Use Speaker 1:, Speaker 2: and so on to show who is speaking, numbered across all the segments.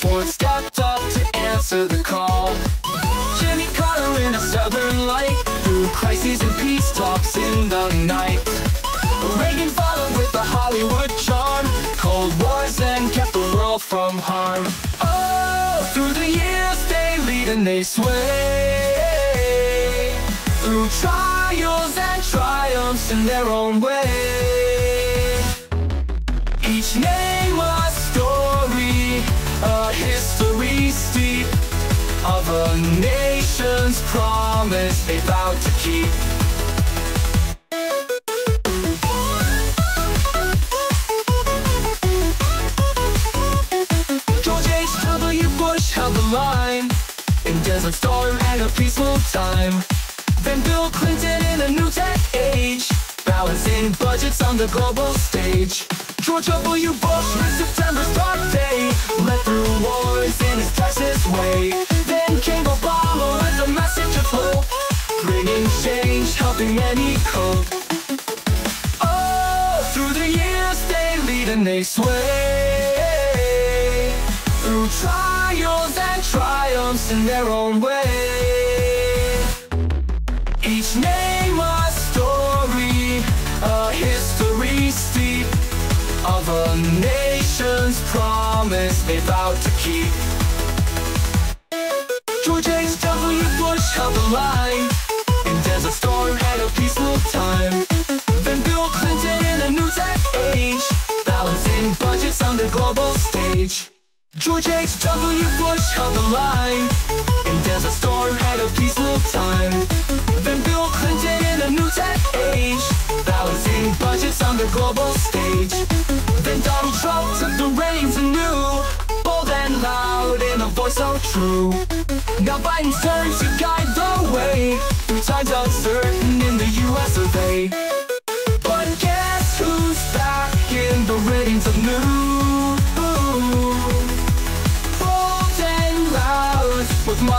Speaker 1: Ford stepped up to answer the call. Jimmy Carter in a southern light through crises and peace talks in the night. Reagan followed with the Hollywood charm. Cold wars and kept the world from harm. Oh, through the years they lead and they sway. Through trials and triumphs in their own way. Each name a nation's promise they vowed to keep. George H.W. Bush held the line in Desert Storm and a peaceful time. Then Bill Clinton in a new tech age, balancing budgets on the global stage. George W. Bush in September's dark day, led many cope. Oh, through the years they lead and they sway Through trials and triumphs in their own way. Each name a story, a history steep. Of a nation's promise they vowed to keep. George H.W. Bush held the line Balancing budgets on the global stage. George H.W. Bush held the line. In Desert Storm and a peaceful time. Then Bill Clinton in a new tech age. Balancing budgets on the global stage. Then Donald Trump took the reins anew. Bold and loud in a voice so true Now Biden's turn to guide the way. Times uncertain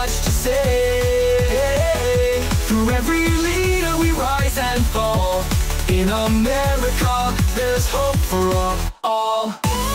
Speaker 1: much to say Through every leader we rise and fall In America there's hope for all, all.